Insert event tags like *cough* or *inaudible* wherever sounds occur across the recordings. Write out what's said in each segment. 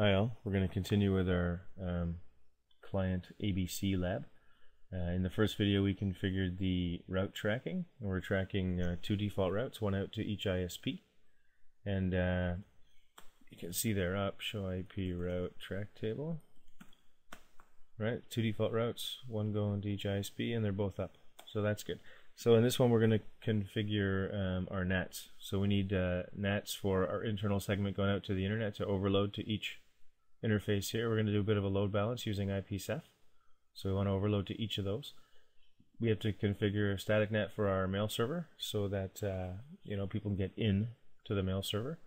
Hi all, we're going to continue with our um, client ABC lab. Uh, in the first video we configured the route tracking. We're tracking uh, two default routes, one out to each ISP. And uh, you can see there up, show IP route track table. Right, two default routes, one going to each ISP and they're both up. So that's good. So in this one we're going to configure um, our NATs. So we need uh, NATs for our internal segment going out to the internet to overload to each interface here. We're going to do a bit of a load balance using IP CEF. So we want to overload to each of those. We have to configure static NAT for our mail server so that uh, you know people can get in to the mail server.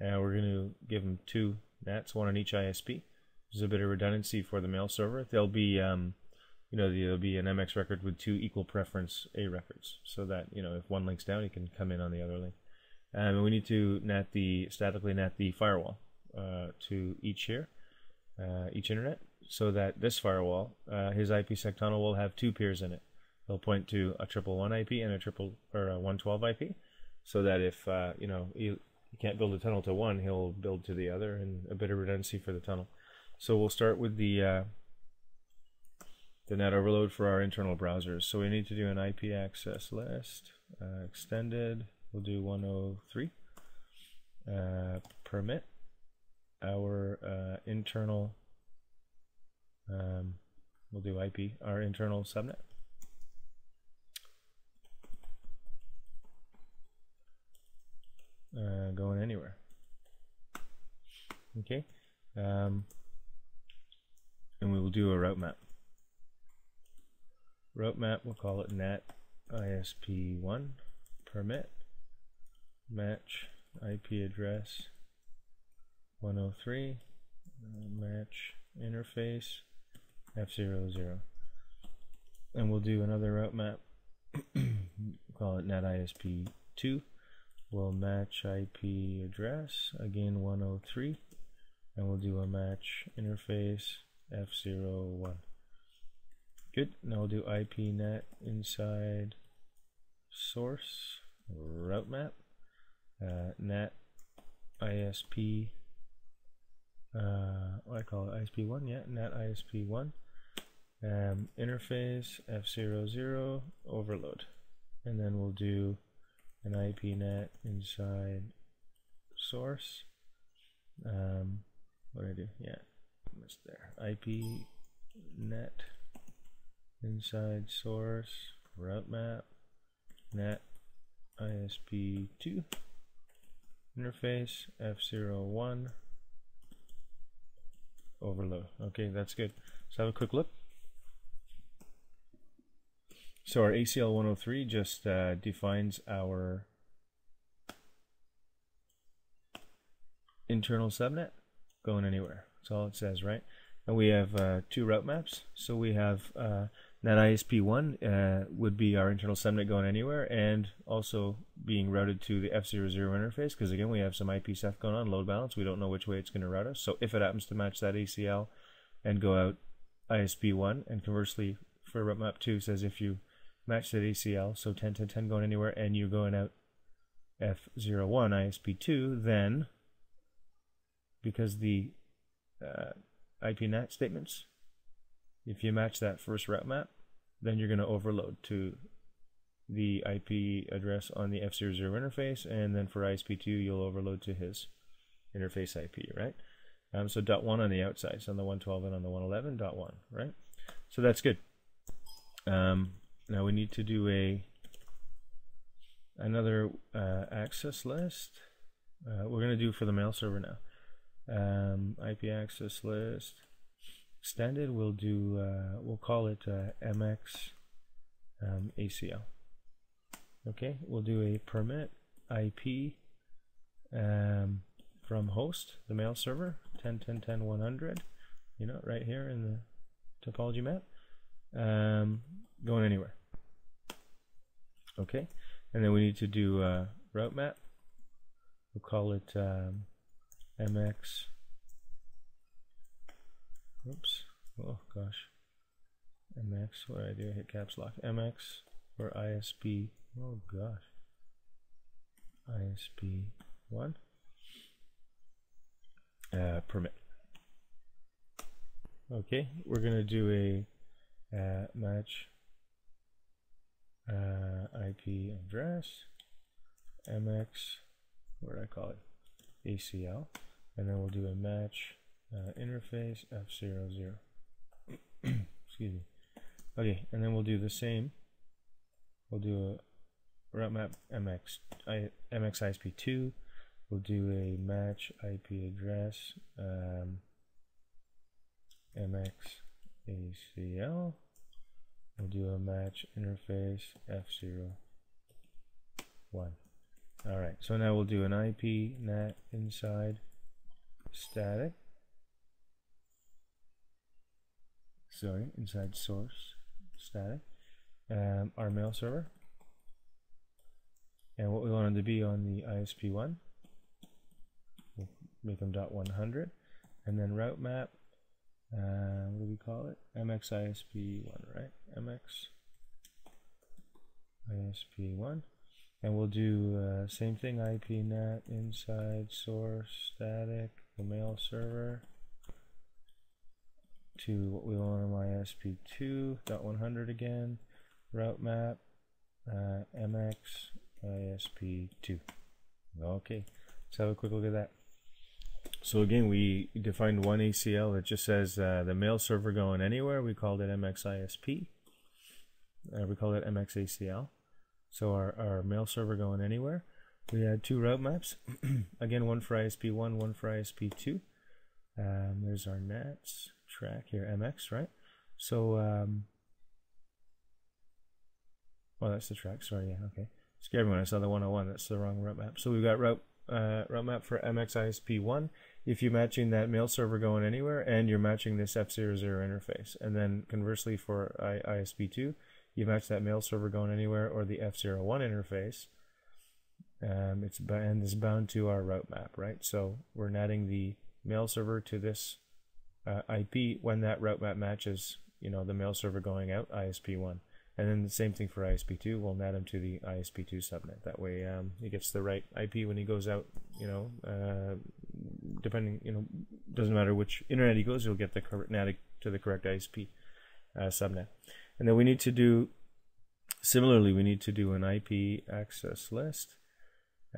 And we're going to give them two NATs, one on each ISP. There's a bit of redundancy for the mail server. There'll be um, you know, there'll be an MX record with two equal preference A records, so that you know if one link's down, you can come in on the other link. Um, and we need to NAT the statically NAT the firewall uh, to each here, uh, each internet, so that this firewall, uh, his IPsec tunnel will have two peers in it. They'll point to a triple one IP and a triple or a one twelve IP, so that if uh, you know you, you can't build a tunnel to one, he'll build to the other, and a bit of redundancy for the tunnel. So we'll start with the uh, the NAT overload for our internal browsers. So we need to do an IP access list, uh, extended, we'll do 103, uh, permit our uh, internal, um, we'll do IP, our internal subnet. Uh, going anywhere. Okay, um, and we will do a route map route map, we'll call it NAT ISP1 permit match IP address 103 uh, match interface F00 and we'll do another route map *clears throat* call it NAT ISP2 we'll match IP address again 103 and we'll do a match interface F01 Good. Now we'll do IPNAT inside source route map. Uh, NAT ISP. Uh, what I call it ISP1. Yeah, NAT ISP1. Um, interface F00 overload, and then we'll do an IP NAT inside source. Um, what did I do? Yeah, missed there. IP NAT inside source route map NAT ISP2 interface F01 overload okay that's good. Let's have a quick look. So our ACL 103 just uh, defines our internal subnet going anywhere. That's all it says right? And we have uh, two route maps. So we have uh, NAT ISP1 uh, would be our internal subnet going anywhere and also being routed to the F00 interface because again we have some IP CEF going on, load balance, we don't know which way it's going to route us. So if it happens to match that ACL and go out ISP1 and conversely for route map 2 says if you match that ACL, so 10 10 10 going anywhere and you're going out F01 ISP2 then because the uh, IPNAT statements if you match that first route map, then you're going to overload to the IP address on the F00 interface, and then for ISP2, you'll overload to his interface IP, right? Um, so dot one on the outside, so on the 112 and on the 111, dot one, right? So that's good. Um, now we need to do a another uh, access list. Uh, we're going to do for the mail server now. Um, IP access list extended, we'll do, uh, we'll call it uh, MX um, ACL. Okay, we'll do a permit IP um, from host, the mail server, 10.10.10.100, you know, right here in the topology map, um, going anywhere. Okay, and then we need to do a route map. We'll call it um, MX Oops. Oh gosh. MX. What did I do? I hit caps lock. MX or ISP. Oh gosh. ISP one. Uh, permit. Okay, we're going to do a uh, match uh, IP address, MX, what did I call it? ACL. And then we'll do a match uh, interface F00. *clears throat* Excuse me. Okay, and then we'll do the same. We'll do a route map MX, I, MX ISP2. We'll do a match IP address um, MX ACL. We'll do a match interface F0 1. Alright, so now we'll do an IP NAT inside static. Sorry, inside source static. Um, our mail server. And what we want them to be on the ISP1. We'll make them dot 100. And then route map uh, what do we call it? MXISP1, right? MX ISP1. And we'll do uh, same thing, IPNAT, inside, source, static, the mail server to what we want on ISP2, dot 100 again, route map, uh, MX ISP2. Okay, let's have a quick look at that. So again, we defined one ACL that just says uh, the mail server going anywhere. We called it MXISP. Uh, we call it MXACL. So our, our mail server going anywhere. We had two route maps. *clears throat* again, one for ISP1, one for ISP2. Um, there's our NATs track here, MX, right? So, um, oh, that's the track. Sorry, yeah, okay. Scared me when I saw the 101. That's the wrong route map. So we've got route uh, route map for MXISP1 if you're matching that mail server going anywhere and you're matching this F00 interface. And then conversely for I ISP2, you match that mail server going anywhere or the F01 interface. Um, it's and is bound to our route map, right? So we're adding the mail server to this uh, IP when that route map matches, you know, the mail server going out ISP1. And then the same thing for ISP2. We'll NAT him to the ISP2 subnet. That way, um, he gets the right IP when he goes out. You know, uh, depending, you know, doesn't matter which internet he goes, he'll get the correct NAT to the correct ISP uh, subnet. And then we need to do, similarly, we need to do an IP access list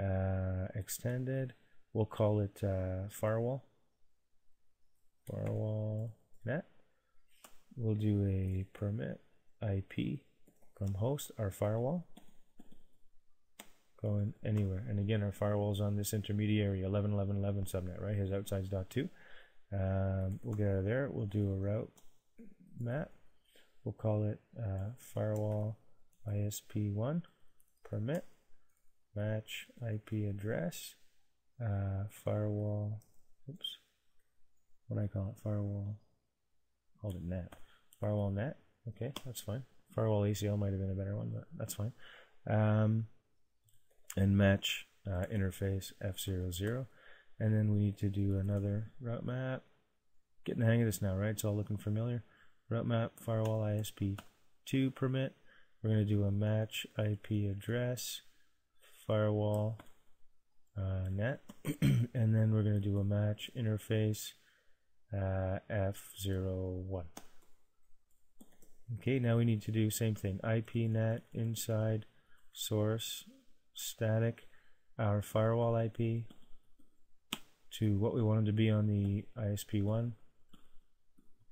uh, extended. We'll call it uh, firewall. Firewall NAT. We'll do a permit IP from host, our firewall, going anywhere. And again, our firewall is on this intermediary 11.11.11 subnet, right? His outside's dot two. Um, we'll get out of there. We'll do a route map. We'll call it uh, firewall ISP1 permit match IP address uh, firewall. Oops. What do I call it? Firewall. Called it NAT. Firewall NAT. Okay, that's fine. Firewall ACL might have been a better one, but that's fine. Um, and match uh, interface F00. And then we need to do another route map. Getting the hang of this now, right? It's all looking familiar. Route map, firewall ISP2 permit. We're going to do a match IP address, firewall uh, NAT. *clears throat* and then we're going to do a match interface uh, F01. Okay, now we need to do same thing. IPNAT inside source static our firewall IP to what we want to be on the ISP1.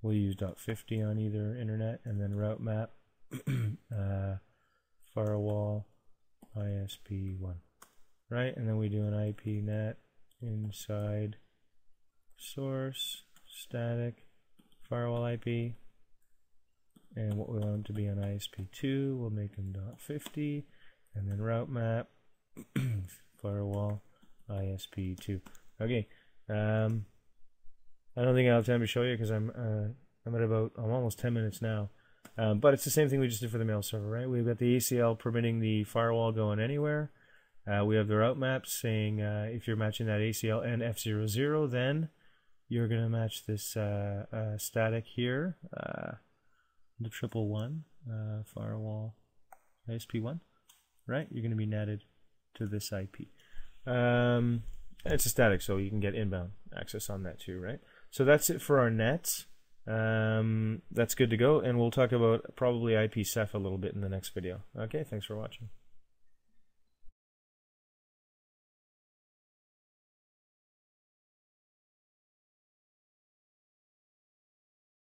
We'll use .50 on either internet and then route map *clears throat* uh, firewall ISP1. Right, and then we do an IPNAT inside source static firewall IP and what we want them to be on ISP2, we'll make them .50, and then route map, *clears throat* firewall, ISP2. Okay, um, I don't think I have time to show you because I'm uh, I'm at about I'm almost 10 minutes now. Um, but it's the same thing we just did for the mail server, right? We've got the ACL permitting the firewall going anywhere. Uh, we have the route map saying uh, if you're matching that ACL and F00, then you're going to match this uh, uh, static here. Uh, the triple one uh, firewall ISP1, right? You're going to be netted to this IP. Um, it's a static, so you can get inbound access on that too, right? So that's it for our NATs. um, that's good to go. And we'll talk about probably IPsec a little bit in the next video. Okay, thanks for watching.